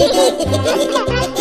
Hehehehe